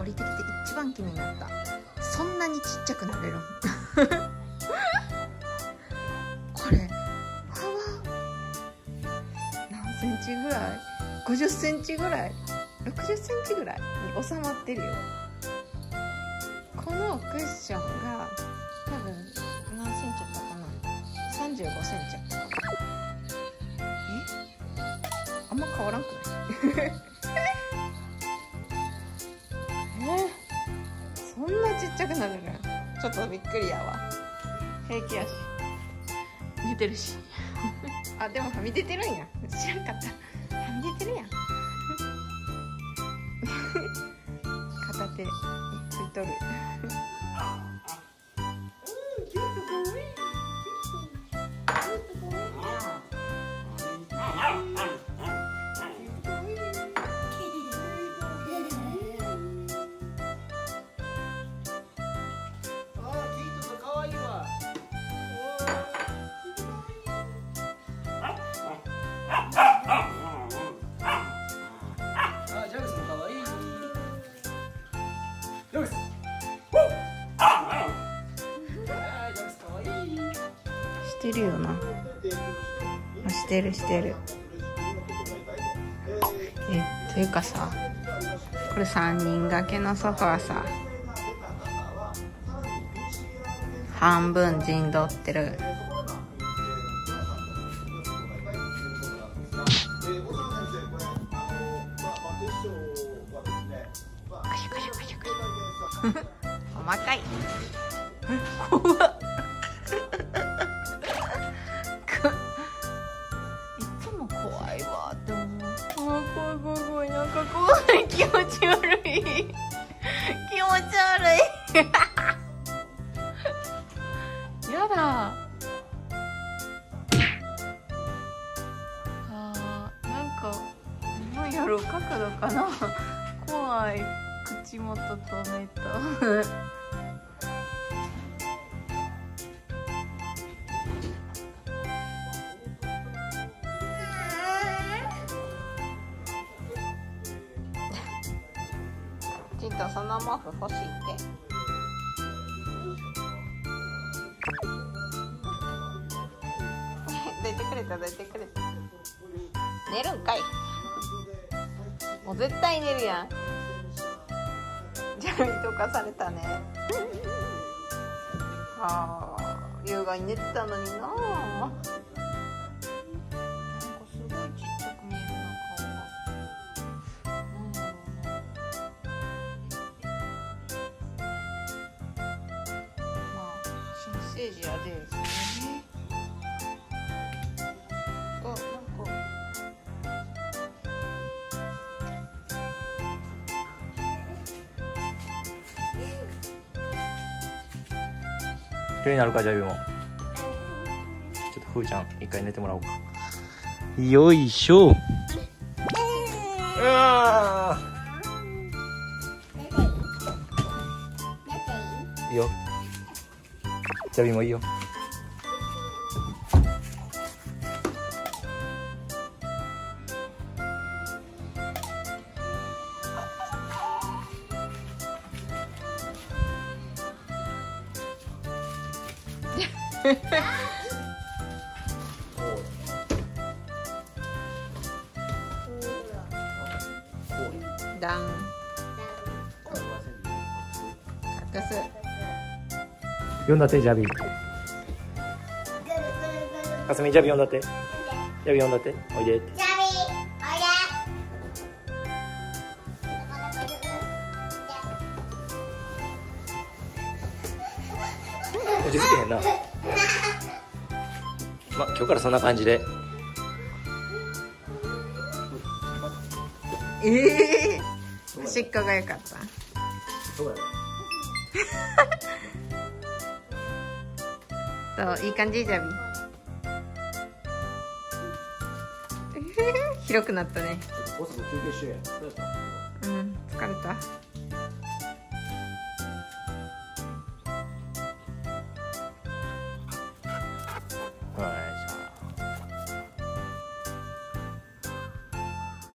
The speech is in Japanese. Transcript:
降りてきて一番気になった。そんなにちっちゃくなれる？これ幅？何センチぐらい？50センチぐらい？60センチぐらいに収まってるよ。このクッションが多分何センチやったかな？35センチやったかな。え？あんま変わらんくない？ちゃくなるのちょっとびっくりやわ。平気やし。寝てるし。あでもはみ出てるんや。知らんかった。はみ出てるやん。片手拭いとる ジャグスあージャグス可愛いしてるよな。あしてるしてる。えというかさこれ3人掛けのソファーさ。半分陣取ってる。細かい。怖っいつも怖いわ。って思う怖い怖い怖い。怖いなんか怖い。気持ち悪い。気持ち悪い。やだ。あーなんか何やろう。角度かな。怖い。口元と目と。ちんとその毛布欲しいって。抱いてくれた抱いてくれた。寝るんかい。もう絶対寝るやん。じゃあとかされたね。はあ優雅に寝てたのにななんかすごいちっちゃく見えるな顔が。なんだろうなまあ新生児やで一人になるかじゃあゆうも。ちょっとふーちゃん一回寝てもらおうか。よいしょ。うわいいよ。じゃあゆうもいいよダン。隠す読んだってジャビ。かすみジャビ読んだってジャビ読んだっておいで。って落ち着けへんな ま今日からそんな感じで。ええー、端っこが良かった。そうやそういい感じジャビ広くなったね。うん疲れた